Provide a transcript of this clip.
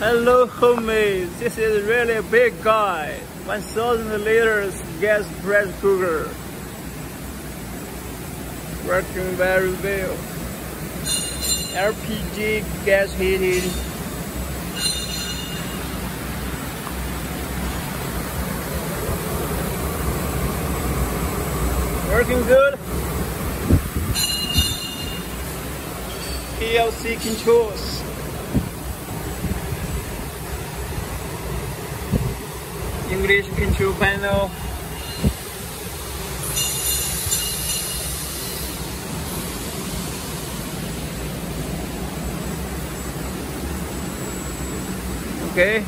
Hello homies, this is really a big guy. 1000 liters gas pressure cooker. Working very well. LPG gas heating. Working good. PLC controls. English control panel. Okay.